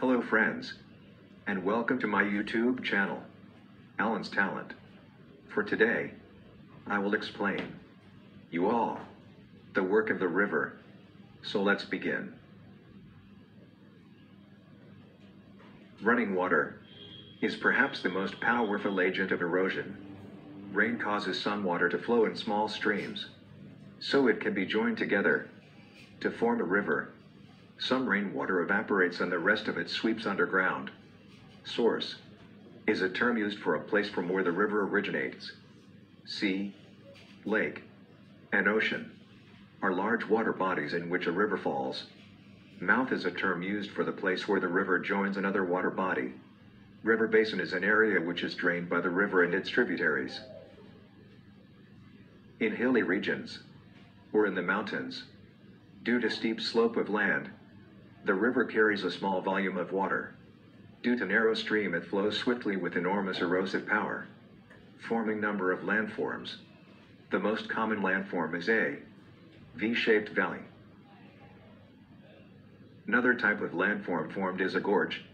Hello friends, and welcome to my YouTube channel, Alan's Talent. For today, I will explain, you all, the work of the river. So let's begin. Running water is perhaps the most powerful agent of erosion. Rain causes sun water to flow in small streams, so it can be joined together to form a river. Some rainwater evaporates and the rest of it sweeps underground. Source is a term used for a place from where the river originates. Sea, lake, and ocean are large water bodies in which a river falls. Mouth is a term used for the place where the river joins another water body. River basin is an area which is drained by the river and its tributaries. In hilly regions, or in the mountains, due to steep slope of land, the river carries a small volume of water. Due to narrow stream it flows swiftly with enormous erosive power, forming number of landforms. The most common landform is a V-shaped valley. Another type of landform formed is a gorge.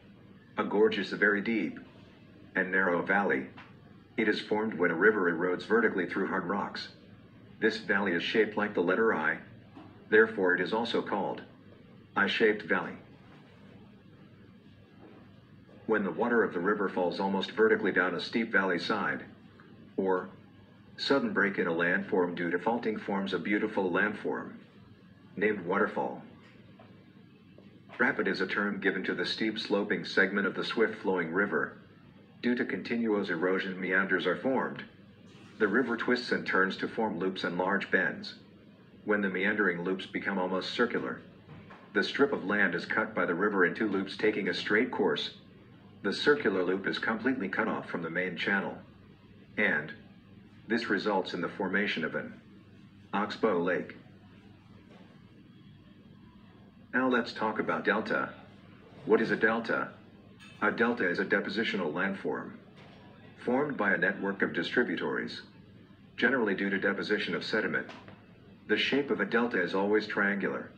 A gorge is a very deep and narrow valley. It is formed when a river erodes vertically through hard rocks. This valley is shaped like the letter I, therefore it is also called I-shaped valley. When the water of the river falls almost vertically down a steep valley side, or sudden break in a landform due to faulting forms a beautiful landform, named waterfall. Rapid is a term given to the steep sloping segment of the swift flowing river. Due to continuous erosion, meanders are formed. The river twists and turns to form loops and large bends. When the meandering loops become almost circular, the strip of land is cut by the river in two loops taking a straight course. The circular loop is completely cut off from the main channel. And this results in the formation of an oxbow lake. Now let's talk about delta. What is a delta? A delta is a depositional landform formed by a network of distributaries, generally due to deposition of sediment. The shape of a delta is always triangular.